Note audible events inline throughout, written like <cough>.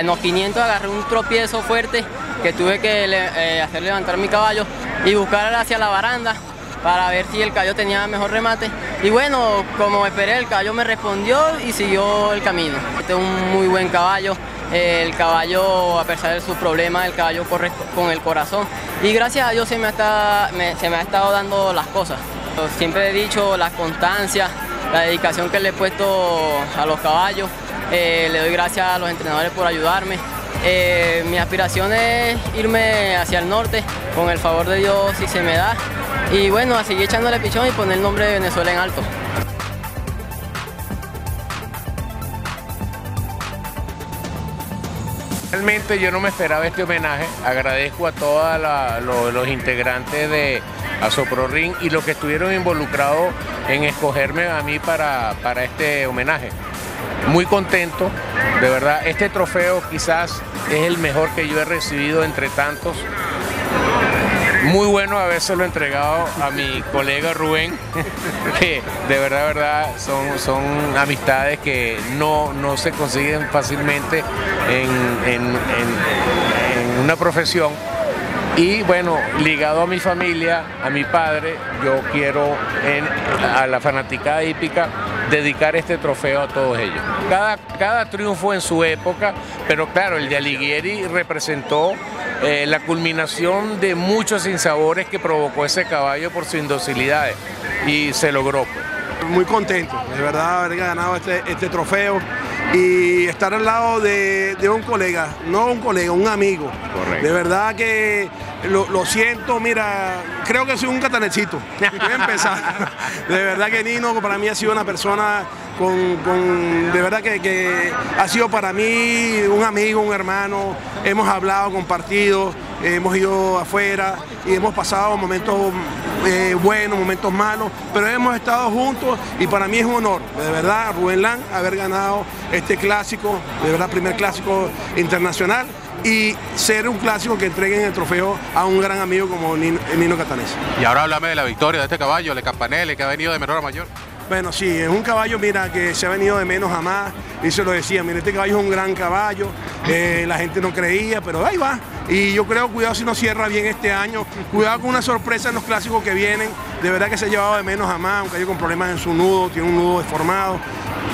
En los 500 agarré un tropiezo fuerte que tuve que eh, hacer levantar mi caballo y buscar hacia la baranda para ver si el caballo tenía mejor remate. Y bueno, como esperé, el caballo me respondió y siguió el camino. Este es un muy buen caballo. El caballo, a pesar de sus problemas, el caballo corre con el corazón. Y gracias a Dios se me, ha, se me ha estado dando las cosas. Siempre he dicho la constancia, la dedicación que le he puesto a los caballos. Eh, le doy gracias a los entrenadores por ayudarme. Eh, mi aspiración es irme hacia el norte, con el favor de Dios si se me da. Y bueno, a seguir echándole pichón y poner el nombre de Venezuela en alto. Realmente yo no me esperaba este homenaje. Agradezco a todos los integrantes de Asopro Ring y los que estuvieron involucrados en escogerme a mí para, para este homenaje. Muy contento, de verdad. Este trofeo quizás es el mejor que yo he recibido entre tantos. Muy bueno habérselo entregado a mi colega Rubén, <laughs> que de verdad, verdad, son, son amistades que no, no se consiguen fácilmente en, una profesión. Y bueno, ligado a mi familia, a mi padre, yo quiero a la fanaticada hípica dedicar este trofeo a todos ellos. Cada, cada triunfo en su época, pero claro, el de Alighieri representó eh, la culminación de muchos insabores que provocó ese caballo por su indocilidad y se logró. Pues. Muy contento, de verdad, haber ganado este, este trofeo y estar al lado de, un colega, no un colega, un amigo. De verdad que lo, siento, mira, creo que soy un catanecito. Voy a empezar. <laughs> De verdad que Nino para mí ha sido una persona con, de verdad que, ha sido para mí un amigo, un hermano. Hemos hablado, compartido, hemos ido afuera y hemos pasado momentos eh, buenos, momentos malos, pero hemos estado juntos y para mí es un honor, de verdad, Rubén Lang, haber ganado este clásico, de verdad, primer clásico internacional y ser un clásico que entreguen el trofeo a un gran amigo como Nino, Nino Catanese. Y ahora háblame de la victoria de este caballo, de Campanelli, que ha venido de menor a mayor. Bueno, sí, es un caballo, mira, que se ha venido de menos a más, y se lo decía, mira, este caballo es un gran caballo, eh, la gente no creía, pero ahí va. Y yo creo, cuidado si no cierra bien este año, cuidado con una sorpresa en los clásicos que vienen, de verdad que se ha llevado de menos a más, un caballo con problemas en su nudo, tiene un nudo deformado,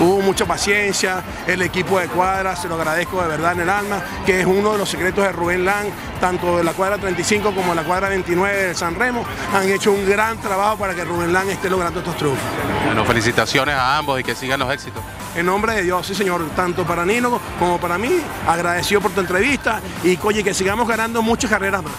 hubo mucha paciencia, el equipo de cuadra, se lo agradezco de verdad en el alma, que es uno de los secretos de Rubén Lang, tanto de la cuadra 35 como de la cuadra 29 de San Remo, han hecho un gran trabajo para que Rubén Lang esté logrando estos triunfos. Bueno, felicitaciones a ambos y que sigan los éxitos. En nombre de Dios, sí señor, tanto para Nino como para mí, agradecido por tu entrevista y oye, que sigamos ganando muchas carreras más.